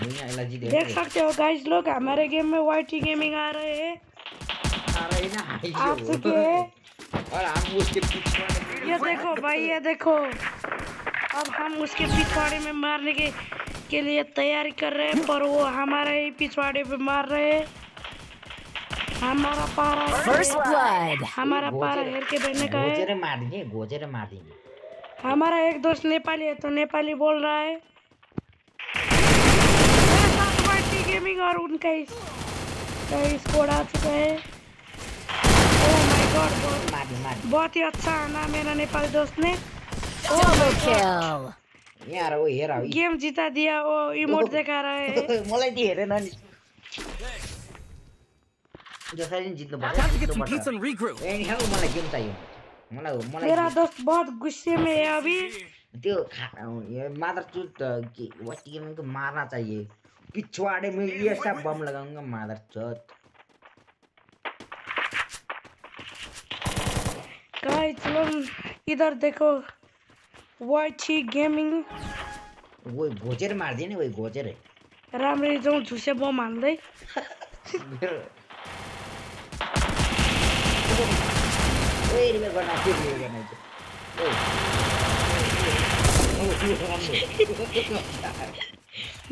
देख। सकते हो गाइस लोग हमारे गेम में वाईटी गेमिंग आ रहे हैं। आ रहे ना आई आ चुके हैं और हम उसके ये देखो भाई ये देखो। अब हम उसके पिछवाड़े में मारने के के लिए तैयारी कर रहे हैं पर वो हमारे ही पिछवाड़े पे मार रहे हैं। हमारा पारा First blood. हमारा पारा हेर के बैठने का है। गोचरे मार देंगे गोचरे मार देंगे। हमारा एक दोस्त नेपाली है तो नेपाली बोल रहा है मेरे साथ वाईटी गेमिंग और उनका इस का स्कोर आ चुका है। ओह माय गॉड बहुत मार दे मार बहुत ही अच्छा आना मेरा नेपाली दोस्त ने. दे यहाँ रहो हेर गेम जिता दिया वो इमोट दिखा रहा है। मलाई त हेरेन नि जसरी नि जित्नु पर्छ ए नि मलाई गेम चाहियो मलाई मलाई मेरा दोस्त बहुत गुस्से में है अभी। त्यो मादर चूत कि गेम को मारना चाहिए। पिछवाड़े में ये सब बम लगाऊँगा मादर चौथ इधर देखो वाईटी गेमिंग वो घोचेर मारिदियो नि वही घोचेर राम्ररी जाउँ झुसे बम हाल्दै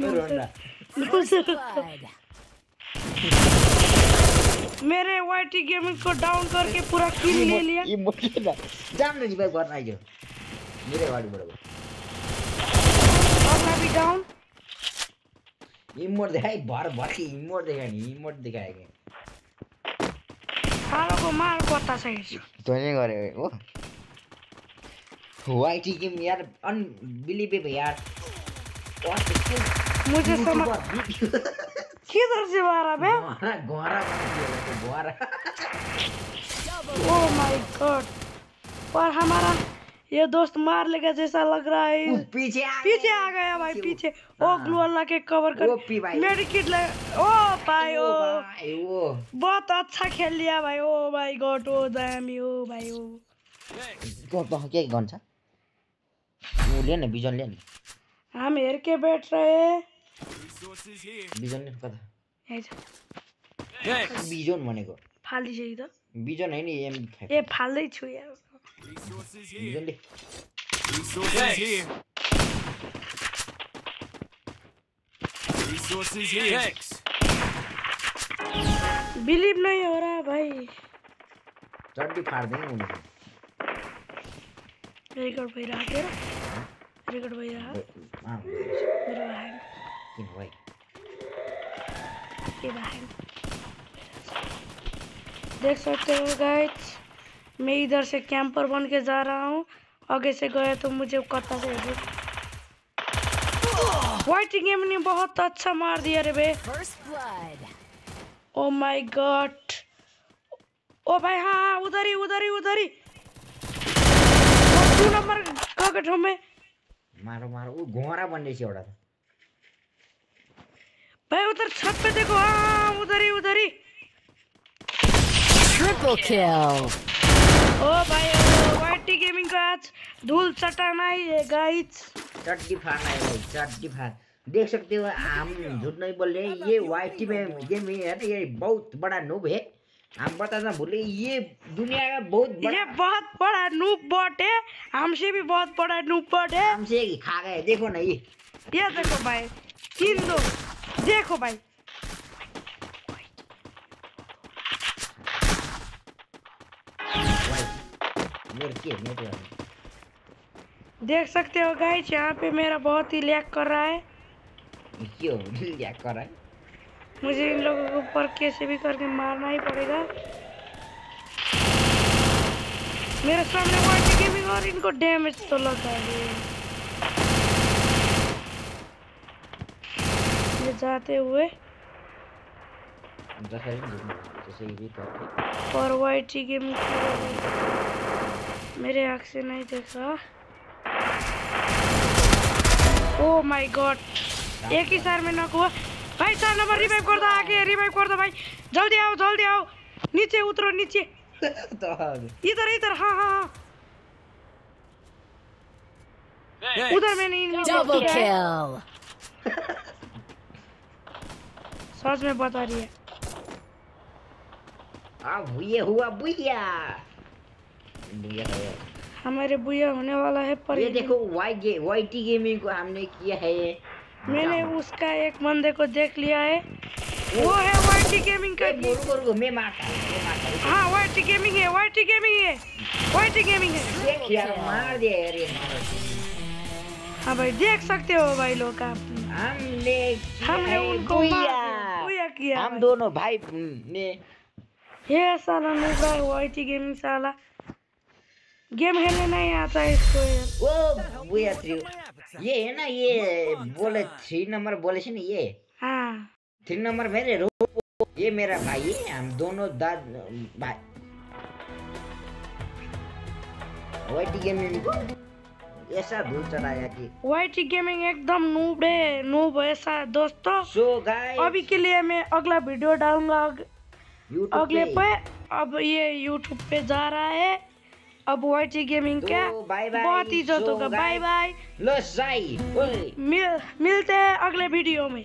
गर्न के ओ, ओ। ओ. मेरे वाईटी गेमिंग को डाउन करके पूरा किल ले लिया ये यी मोटेन जाम न रिभाइभ गर्न आइज़ मेरै अगाडिबाट अगला भी डाउन इमोट देखाइ भर भर्खी इमोट देखायो नि इमोट देखायो कि सालो को मार बताइसकेको छु तैँले गरे हो वाइटी गेम यार अनबिलिभेबल यार the fuck? मुझे समझ किधर से मारा बे ओ माय गॉड और हमारा ये दोस्त मार लेगा जैसा लग रहा है। पीछे आ पीछे आ गया भाई पीछे ओ ग्लू अल्लाह के कवर कर। ओपी भाई। मेडिकेट ले ओ भाई ओ भाई बहुत अच्छा खेल लिया भाई। ओ माय गॉड ओ दामी ओ भाई ओ। त्यो त के गन्छ ऊ ले न बिजन ले न। हम हेर के बैठ रहे हैं. बिजन कता यही बिजन भनेको फाल्दैछ कि। त। बिजन होइन एम ए फाल्दै छु यार बिजन ले। Resources here. बिलिभ नहीं हो रहा भाई। चड्डी फाड्दैन उनीहरू रेकर्ड भइरहेको थियो र रेकर्ड भइरहेको अँ, मेरो ह्याङ किन भाइ के ह्याङ देख सकते हो गाइस मैं इधर से कैंपर बन के जा रहा हूँ। आगे से गए तो मुझे कता से वाइट गेम ने बहुत अच्छा मार दिया रे बे। ओ माय गॉड ओ भाई हाँ हाँ उधर ही उधर ही उधर ही। दो नंबर का ठाउँ में। मारो मारो। ऊ घोरा बन्दैछ एउटा त भाई उधर छत पे देखो। हाँ उधर ही उधर ही। Triple kill. ओ भाई ओ वाइटी गेमिंग का आज धूल चटाना ही है गाइस चड्डी फाड़ना है भाई चड्डी फाड़ देख सकते हो हम झूठ नहीं बोल रहे ये वाइट में गेम है ना ये बहुत बड़ा नूब है। हम बताना भूले ये दुनिया का बहुत बड़ा ये बहुत बड़ा नूप बॉट है। हमसे भी बहुत बड़ा नूप बॉट है। हमसे ही खा गए देखो ना ये। ये देखो भाई तीन दो देखो भाई। देख सकते हो गाइस यहाँ पे मेरा बहुत ही लैग कर रहा है। क्यों क्या कर रहा है? मुझे इन लोगों के ऊपर कैसे भी करके मारना ही पड़ेगा। मेरे सामने वाइट गेमिंग और इनको डैमेज तो लगा ये जाते हुए भी करके और वाइट गेमिंग मेरे आँख से नहीं देखा। ओ माय गॉड एक ही सार में नॉक हुआ। भाई चार नंबर रिवाइव कर दो आगे रिवाइव कर दो भाई। जल्दी आओ जल्दी आओ। नीचे उतरो नीचे। इधर इधर हाँ हाँ हाँ। उधर मैंने इन लोगों को Double किया है। kill. सच में बता रही है। अब ये हुआ बुया है। हमारे बुया होने वाला है पर ये देखो वाई गे वाई टी गेमिंग को हमने किया है। मैंने उसका एक बंदे को देख लिया है। वो है वाईटी गेमिंग का मैं मारता हूँ हाँ वाईटी गेमिंग है वाईटी गेमिंग है वाईटी गेमिंग है। देख यार मार दिया यार ये। हाँ भाई देख सकते हो भाई लोग आप। हमने हमने उनको मार दिया, किया हम दोनों भाई ने। ये साला नुबड़ा है वाईटी गेमिंग साला। गेम खेलने नहीं आता इसको यार। वो बुया थ्री। ये है ना ये बोले थ्री नंबर बोले से ना ये। हाँ। थ्री नंबर मेरे रो ये मेरा भाई है हम दोनों दाद भाई। वाईटी गेमिंग ऐसा धूल चलाया कि वाईटी गेमिंग एकदम नूब है नूब ऐसा दोस्तों। सो गाइस अभी के लिए मैं अगला वीडियो डालूँगा। अगले पे। अब ये यूट्यूब पे जा रहा है। अब वाईटी गेमिंग तो का बहुत इज़्ज़त होगा बाय बाय मिल मिलते हैं अगले वीडियो में।